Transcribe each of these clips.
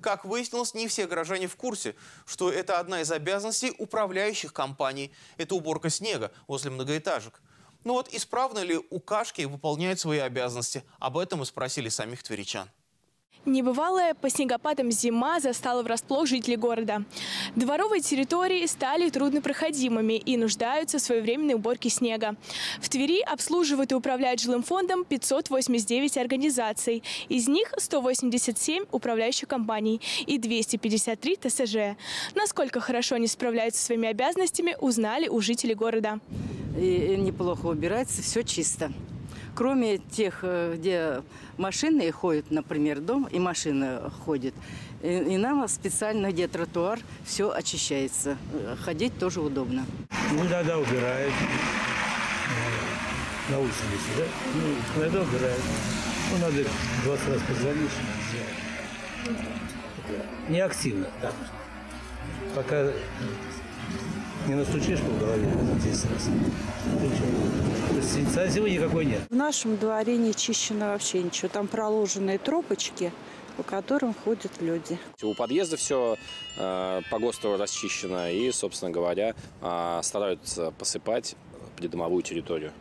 Как выяснилось, не все горожане в курсе, что это одна из обязанностей управляющих компаний. Это уборка снега возле многоэтажек. Ну вот, исправно ли укашки выполняют свои обязанности? Об этом и спросили самих тверичан. Небывалая по снегопадам зима застала врасплох жителей города. Дворовые территории стали труднопроходимыми и нуждаются в своевременной уборке снега. В Твери обслуживают и управляют жилым фондом 589 организаций. Из них 187 управляющих компаний и 253 ТСЖ. Насколько хорошо они справляются со своими обязанностями, узнали у жителей города. и неплохо убирается, все чисто. Кроме тех, э, где машины ходят, например, дом и машина ходит, и, и нам специально, где тротуар, все очищается. Э, Ходить тоже удобно. Ну, иногда убирают. На улице да? Ну, иногда убирают. Ну, надо 20 раз позвонить. Не активно. так. Пока не настучишь по голове 10 раз. Ничего. То есть инициативы никакой нет. В нашем дворе не чищено вообще ничего. Там проложенные тропочки, по которым ходят люди. У подъезда все э, по ГОСТу расчищено и, собственно говоря, э, стараются посыпать придомовую территорию.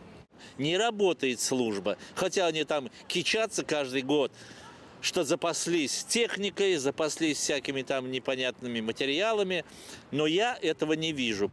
не работает служба. Хотя они там кичатся каждый год, что запаслись техникой, запаслись всякими там непонятными материалами, но я этого не вижу.